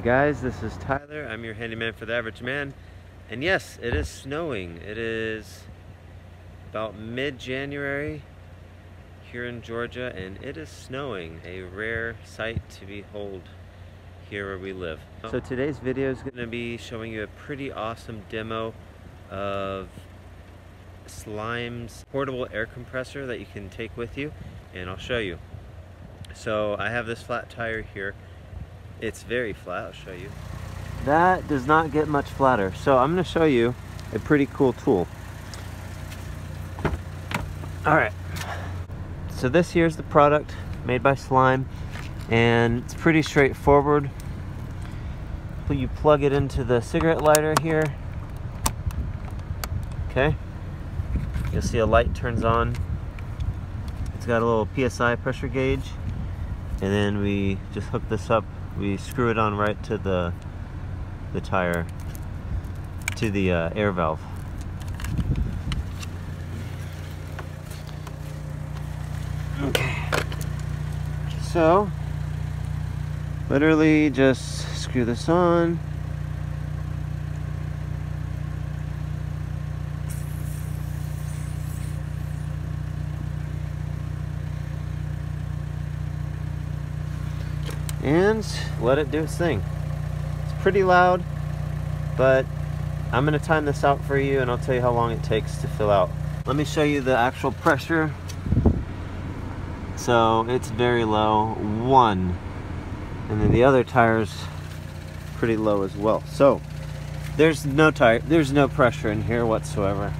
Hey guys, this is Tyler. I'm your handyman for the average man. And yes, it is snowing. It is about mid-January here in Georgia and it is snowing. A rare sight to behold here where we live. So today's video is going to be showing you a pretty awesome demo of Slime's portable air compressor that you can take with you and I'll show you. So I have this flat tire here. It's very flat, I'll show you. That does not get much flatter. So I'm gonna show you a pretty cool tool. All right, so this here's the product made by Slime and it's pretty straightforward. You plug it into the cigarette lighter here. Okay, you'll see a light turns on. It's got a little PSI pressure gauge and then we just hook this up we screw it on right to the the tire to the uh, air valve. Okay. So literally just screw this on and let it do its thing. It's pretty loud, but I'm gonna time this out for you and I'll tell you how long it takes to fill out. Let me show you the actual pressure. So it's very low, one. And then the other tire's pretty low as well. So there's no tire, there's no pressure in here whatsoever.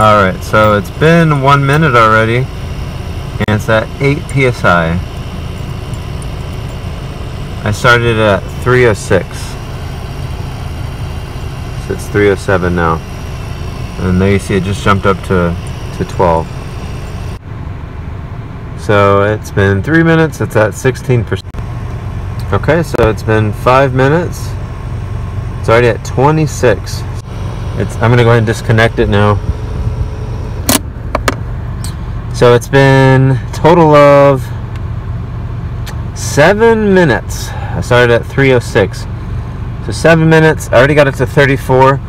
Alright, so it's been one minute already, and it's at 8 psi. I started at 306. So it's 307 now. And there you see it just jumped up to, to 12. So it's been 3 minutes, it's at 16%. Okay, so it's been 5 minutes. It's already at 26. It's, I'm going to go ahead and disconnect it now. So it's been total of seven minutes. I started at 306. So seven minutes. I already got it to 34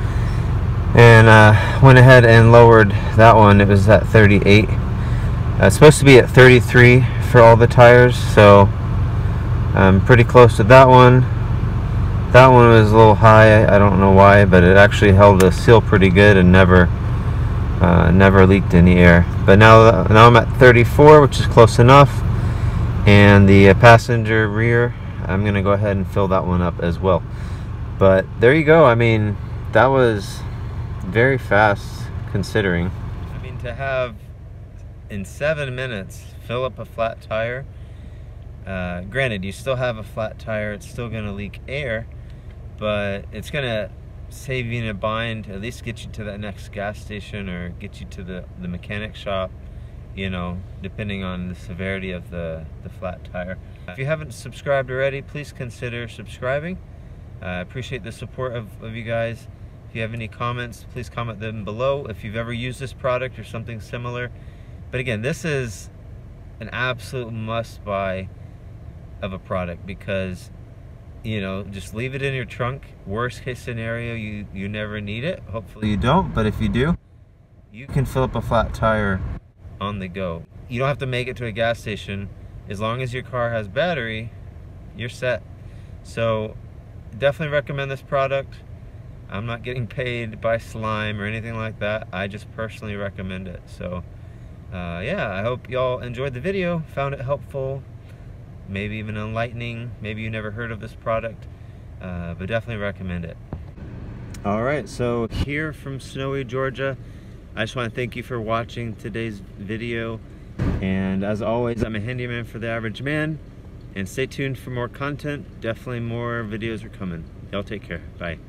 and uh, went ahead and lowered that one. It was at 38. Uh, it's supposed to be at 33 for all the tires, so I'm pretty close to that one. That one was a little high. I don't know why, but it actually held the seal pretty good and never uh, never leaked any air. But now, now I'm at 34, which is close enough. And the uh, passenger rear, I'm to go ahead and fill that one up as well. But there you go. I mean, that was very fast considering. I mean, to have in seven minutes fill up a flat tire. Uh, granted, you still have a flat tire. It's still to leak air. But it's going in a bind, at least get you to that next gas station or get you to the, the mechanic shop, you know, depending on the severity of the, the flat tire. If you haven't subscribed already, please consider subscribing. I uh, appreciate the support of, of you guys. If you have any comments, please comment them below. If you've ever used this product or something similar. But again, this is an absolute must buy of a product because you know, just leave it in your trunk. Worst case scenario, you, you never need it. Hopefully you don't, but if you do, you can fill up a flat tire on the go. You don't have to make it to a gas station. As long as your car has battery, you're set. So definitely recommend this product. I'm not getting paid by Slime or anything like that. I just personally recommend it. So uh, yeah, I hope y'all enjoyed the video, found it helpful, maybe even enlightening. Maybe you never heard of this product, uh, but definitely recommend it. All right, so here from snowy Georgia, I just want to thank you for watching today's video. And as always, I'm a handyman for the average man. And stay tuned for more content. Definitely more videos are coming. Y'all take care. Bye.